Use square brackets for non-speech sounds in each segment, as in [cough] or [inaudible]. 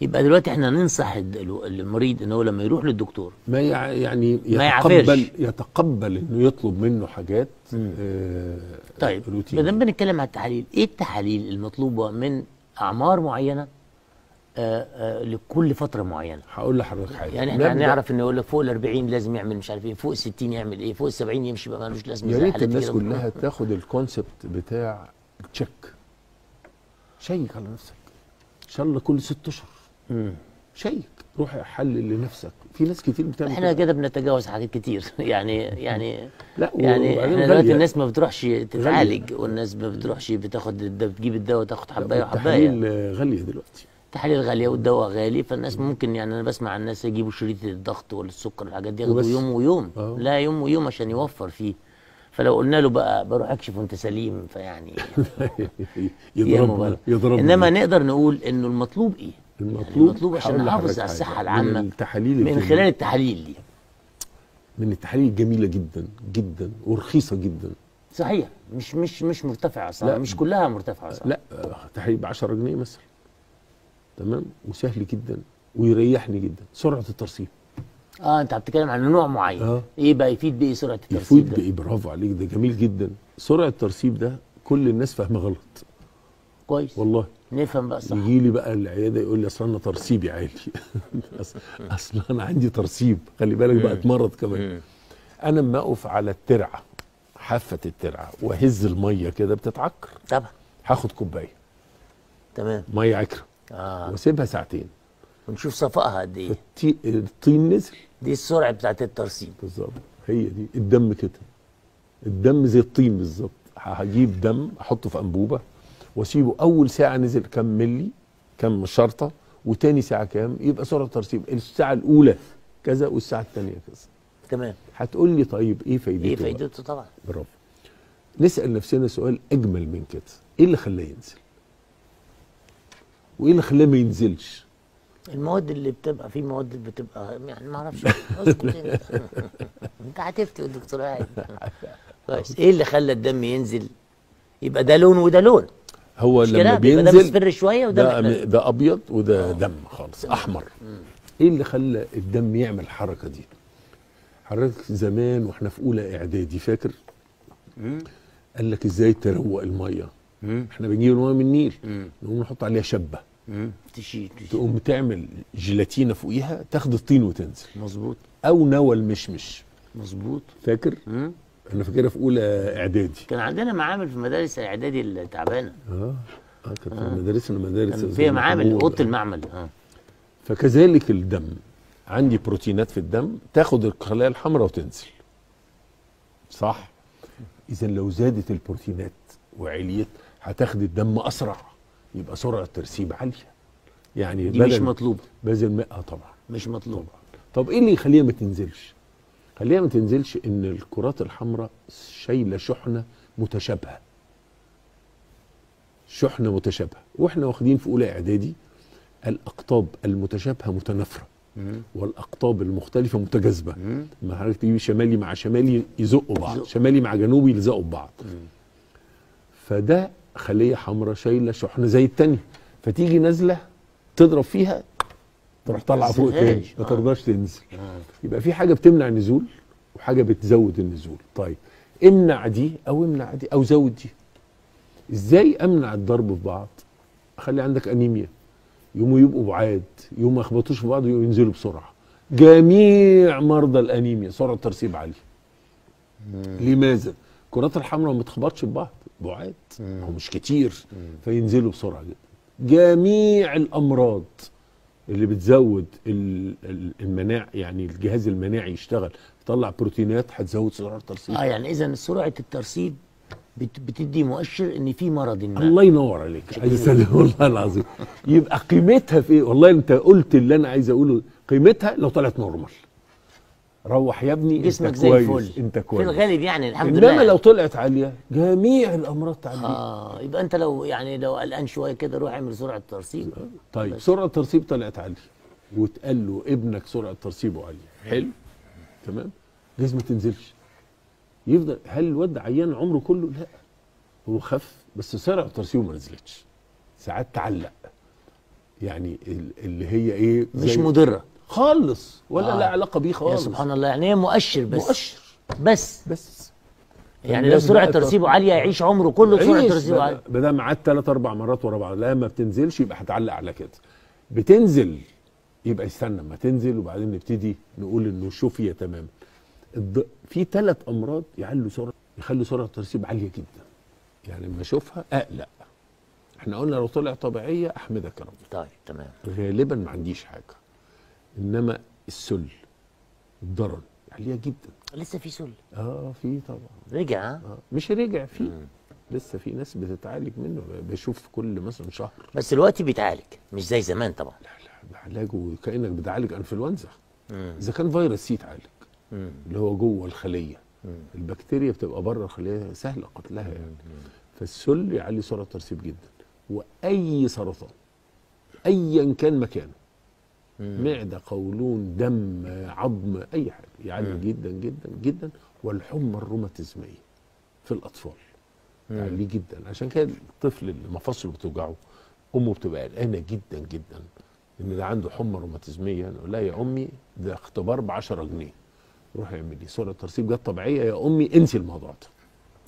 يبقى دلوقتي إحنا ننصح المريض إن هو لما يروح للدكتور ما يع- يعني ما يتقبل يعافرش. يتقبل إنه يطلب منه حاجات آه طيب ما دام بنتكلم على التحاليل إيه التحاليل المطلوبة من أعمار معينة آه آه لكل فترة معينة هقول لحضرتك حاجة يعني إحنا هنعرف إن يقول فوق ال 40 لازم يعمل مش عارف إيه فوق ال 60 يعمل إيه فوق ال 70 يمشي بقى ملوش لازمة يا ريت الناس. كلها تاخد الكونسبت بتاع تشيك شيك على نفسك إن شاء الله كل ست أشهر. شيك. روح حلل لنفسك. في ناس كتير بتعمل إحنا كده. بنتجاوز حاجات كتير. [laughs] يعني يعني لا يعني إحنا دلوقتي. الناس ما بتروحش تتعالج والناس ما بتروحش بتاخد بتجيب الدواء وتاخد حباية وحباية. التحاليل غالية دلوقتي. التحاليل غالية والدواء غالي فالناس ممكن يعني أنا بسمع الناس يجيبوا شريط الضغط ولا السكر والحاجات دي ياخدوا. يوم ويوم. آه. لا يوم ويوم عشان يوفر فيه. فلو قلنا له بقى بروح اكشف وانت سليم فيعني [laughs] يضربنا. يضربنا. إنما نقدر نقول إنه المطلوب إيه؟ المطلوب المطلوب عشان نحافظ على. الصحة من العامة. التحاليل من خلال التحاليل دي. من التحاليل الجميلة جدا جدا ورخيصة جدا. صحيح. مش مش مش مرتفعة صح؟ لا. مش كلها مرتفعة صح؟ لا تحاليل ب 10 جنيه مثلا. تمام؟ وسهل جدا ويريحني جدا. سرعة الترسيب آه أنت بتتكلم عن نوع معين. آه. إيه بقى؟ يفيد بإيه سرعة الترسيب يفوت ده؟ بإيه؟ برافو عليك ده جميل جدا. سرعة الترسيب ده كل الناس فاهمة غلط. كويس. والله. نفهم بقى صح. يجي لي بقى العيادة يقول لي أصل أنا ترسيبي عالي [laughs] اصل أنا عندي ترسيب. خلي بالك بقى اتمرض كمان. أنا اما أقف على الترعة حافة الترعة وأهز المية كده بتتعكر. طبعا. هاخد كوباية. تمام. مية عكره آه. وأسيبها ساعتين. ونشوف صفائها قد إيه. التي- الطين نزل. دي السرعة بتاعت الترسيب. بالظبط. هي دي. الدم كده. الدم زي الطين بالظبط. هجيب دم أحطه في أنبوبة. وأسيبه. أول ساعة نزل كام ملي كام شرطة وتاني ساعة كام يبقى سرعة ترسيب الساعة الأولى كذا والساعة الثانية كذا. تمام. هتقول لي طيب إيه فايدته إيه؟ فايدته؟ طبعا. برافو. نسأل نفسنا سؤال أجمل من كده. إيه اللي خلاه ينزل؟ وإيه اللي خلاه ما ينزلش؟ المواد اللي بتبقى في مواد اللي بتبقى يعني ما أعرفش. اسكت أنت. [laughs] أنت هتفتي والدكتور قاعد. كويس إيه اللي خلى الدم ينزل؟ يبقى ده لون وده لون. هو لما بيبقى ده بينزل مصفر شوية وده ده. ده أبيض وده دم خالص أحمر. إيه اللي خلى الدم يعمل الحركة دي؟ حضرتك زمان وإحنا في أولى إعدادي فاكر؟ قال لك إزاي تروق المية؟ إحنا بنجيب المية من النيل نقوم نحط عليها شبة. مم. تشيل. تقوم تعمل جيلاتينة فوقيها تاخد الطين وتنزل. مظبوط. أو نوى المشمش. مظبوط. فاكر؟ مم. أنا فاكرها في أولى إعدادي. كان عندنا معامل في مدارس الاعدادي التعبانة. آه آه كانت مدارسنا مدارس فيها معامل. أوضة المعمل آه. فكذلك الدم. عندي بروتينات في الدم تاخد الخلايا الحمراء وتنزل. صح؟ إذا لو زادت البروتينات وعليت هتاخد الدم أسرع. يبقى سرعة الترسيب عالية. يعني دي مش مطلوبة. بدل ما آه طبعا. مش مطلوبة. طب إيه اللي يخليها ما تنزلش؟ خليها ما تنزلش إن الكرات الحمراء شايلة شحنة متشابهة. شحنة متشابهة. وإحنا واخدين في أولى إعدادي الأقطاب المتشابهة متنافره والأقطاب المختلفة متجاذبة. ما حضرتك تجيبي شمالي مع شمالي يزقوا بعض. شمالي مع جنوبي يلزقوا ببعض فده خلية حمراء شايلة شحنة زي التانية. فتيجي نازلة تضرب فيها تروح طالعة فوق تاني. ما آه. ترضاش تنزل. آه. يبقى في حاجة بتمنع النزول وحاجة بتزود النزول. طيب امنع دي أو امنع دي أو زود دي. إزاي أمنع الضرب في بعض؟ اخلي عندك أنيميا. يقوموا يبقوا بعاد يقوموا ما يخبطوش في بعض وينزلوا بسرعة. جميع مرضى الأنيميا سرعة ترسيب عالية. لماذا؟ الكرات الحمراء ما تخبطش في بعض بعاد. هو مش كتير فينزلوا بسرعة جدا. جميع الأمراض اللي بتزود ال- ال- المناع يعني الجهاز المناعي يشتغل يطلع بروتينات هتزود سرعة الترسيب آه يعني اذا سرعة الترسيب بت- بتدي مؤشر إن في مرض ما. الله ينور عليك. عايز والله العظيم. يبقى قيمتها في إيه؟ والله أنت قلت اللي أنا عايز أقوله قيمتها لو طلعت نورمال. روح يا ابني جسمك انت زي كويس الفل انت في كويس. الغالب يعني الحمد لله. انما لو طلعت عاليه جميع الامراض تعدي. آه يبقى انت لو يعني لو قلقان شوية كده روح اعمل سرعة ترسيب. طيب سرعة الترسيب طلعت عاليه واتقال له ابنك سرعة ترسيبه عاليه حلو؟ تمام؟ جسمه ما تنزلش. يفضل هل الواد عيان عمره كله؟ لا. هو خف بس سرعة ترسيبه ما نزلتش. ساعات تعلق. يعني ال- اللي هي إيه مش مضرة. خالص ولا آه. لا علاقة بيه يا خالص سبحان الله يعني هي مؤشر بس. مؤشر. بس. بس. يعني لو سرعة ترسيبه عالية يعيش عمره كله بسرعة عيش. ترسيبه عالية. ما قعدت ثلاث أربع مرات ورا بعض لا ما بتنزلش يبقى هتعلق على كده. بتنزل يبقى استنى ما تنزل وبعدين نبتدي نقول إنه شوفي تمام. الض... في ثلاث أمراض يعلوا سرعة يخلوا سرعة الترسيب عالية جدا. يعني لما أشوفها اقلق إحنا قلنا لو طلع طبيعية أحمدك يا رب. طيب تمام. غالبا ما عنديش حاجة. إنما السل الضرر. عاليه جدا لسه في سل. آه في طبعا. رجع ها؟ آه. مش رجع فيه لسه في ناس بتتعالج منه بشوف كل مثلا شهر. بس دلوقتي بيتعالج مش زي زمان طبعا. لا لا ده علاجه كأنك بتعالج إنفلونزا. إذا كان فيروس سي يتعالج. اللي هو جوه الخلية. مم. البكتيريا بتبقى بره الخلية سهل قتلها يعني. فالسل يعلي سرعه الترسيب جدا. وأي سرطان ايا كان مكانه معدة قولون دم عظم أي حاجة. يعلي جدا جدا جدا. والحمى الروماتيزمية في الأطفال. يعلي جدا. عشان كده الطفل اللي مفاصله بتوجعه أمه بتبقى قلقانة جدا جدا. إن ده عنده حمى روماتيزمية. نقول لها يا أمي ده اختبار ب 10 جنيه. روح اعملي سرعه ترسيب جت طبيعية. يا أمي انسي الموضوع ده.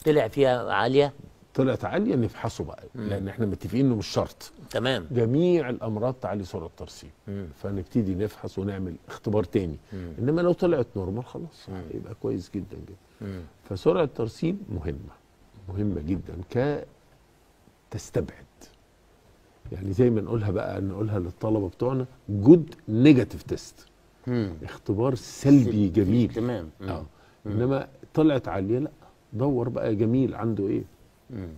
طلع فيها عالية؟ طلعت عالية نفحصه بقى لأن إحنا متفقين إنه مش شرط. تمام. جميع الأمراض تعلي سرعه الترسيب. مم. فنبتدي نفحص ونعمل اختبار تاني. إنما لو طلعت نورمال خلاص يبقى كويس جدا جدا. مم. فسرعة الترسيب مهمة مهمة جدا ك تستبعد يعني زي ما نقولها بقى نقولها للطلبة بتوعنا good negative test مم. اختبار سلبي جميل. تمام. مم. آه. إنما طلعت عالية لأ دور بقى جميل عنده إيه؟ مم.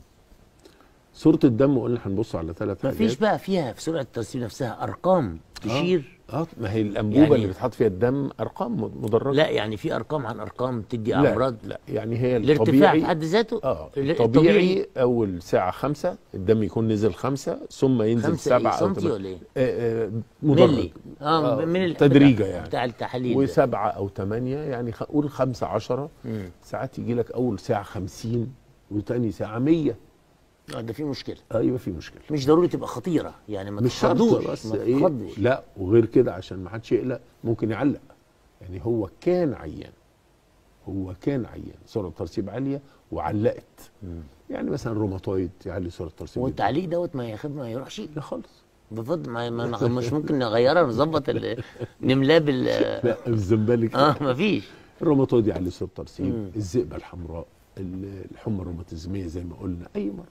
صورة الدم قلنا هنبص على ثلاث حاجات فيش بقى فيها في سرعة الترسيب نفسها أرقام تشير آه ما هي الأنبوبة يعني- اللي بتحط فيها الدم أرقام مدرجة لا يعني في أرقام عن أرقام تدي لا امراض لا يعني هي الارتفاع في الطبيعي حد ذاته آه ال- الطبيعي أول ساعة خمسة الدم يكون نزل خمسة ثم ينزل خمسة سبعة إيه سنتي. ولا إيه؟ آه، آه، مدرج ملي آه, آه، من تدريجة بتاع- يعني. بتاع التحاليل. وسبعة أو ثمانية يعني خ- قول خمسة عشرة. ساعات يجي لك أول ساعة خمسين وتاني ساعه 100 آه ده في مشكلة. أيوه في مشكلة. مش ضروري تبقى خطيرة يعني ما مش شرط بس ما تخضش لا وغير كده عشان ما حدش يقلق ممكن يعلق. يعني هو كان عيان. هو كان عيان. سرعه ترسيب عالية وعلقت. يعني مثلا روماتويد يعلي سرعه الترسيب. والتعليق دوت ما ياخد ما يروحش. لا خالص. بفضل ما ما [laughs] مش ممكن نغيرها نظبط نملاه بال لا الزنبلك. آه ما فيش. الروماتويد يعلي سرعه الترسيب الذئبه الحمراء. ال- الحمى الروماتيزمية زي ما قلنا أي مرض